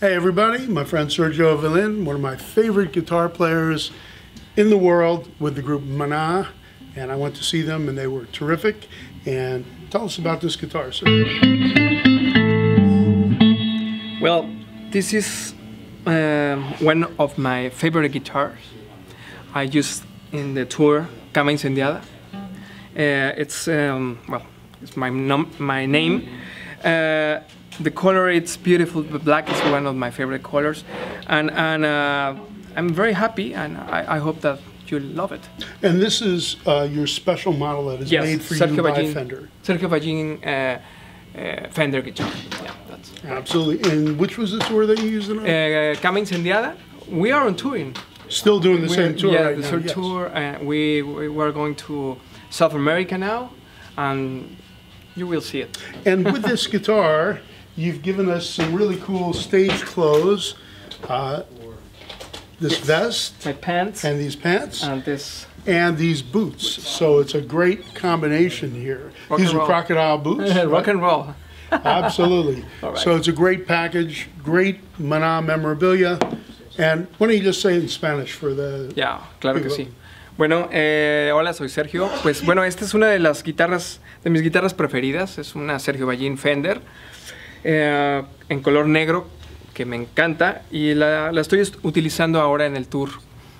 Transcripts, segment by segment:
Hey everybody, my friend Sergio Vallin, one of my favorite guitar players in the world with the group Mana, and I went to see them and they were terrific. And tell us about this guitar, sir. Well, this is um, one of my favorite guitars. I used in the tour Cama Incendiada. Uh, it's um, well, it's my my name. Uh, the color it's beautiful. The black is one of my favorite colors, and and uh, I'm very happy, and I, I hope that you love it. And this is uh, your special model that is Yes, made for Sergio you by. Fender. Sergio uh, uh, Fender guitar. Yeah, that's. Absolutely. And which was the tour that you used it on? Uh, Cama Incendiada. We are on touring. Still doing the We're- same tour yeah, right the now. same yes. tour. We we were going to South America now, and you will see it. And with this guitar, you've given us some really cool stage clothes. Uh, this vest My pants and these pants and this. and these boots. So it's a great combination here. Rock these are roll. crocodile boots. Rock right? and roll. Absolutely. Right. So it's a great package, great Mana memorabilia. And why don't you just say it in Spanish for the. Yeah, claro que sí. Bueno, eh, hola, soy Sergio. Pues bueno, esta es una de las guitarras, de mis guitarras preferidas. Es una Sergio Vallín Fender eh, en color negro que me encanta y la, la estoy est- utilizando ahora en el tour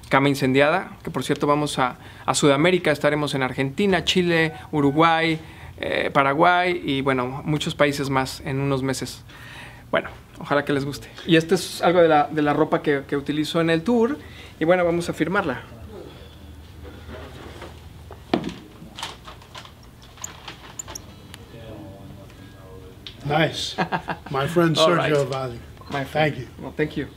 Cama Incendiada, que por cierto vamos a, a Sudamérica, estaremos en Argentina, Chile, Uruguay, eh, Paraguay y bueno, muchos países más en unos meses. Bueno, ojalá que les guste. Y este es algo de la, de la ropa que, que utilizo en el tour y bueno, vamos a firmarla. Nice. My friend Sergio right. My Thank you. Well, thank you.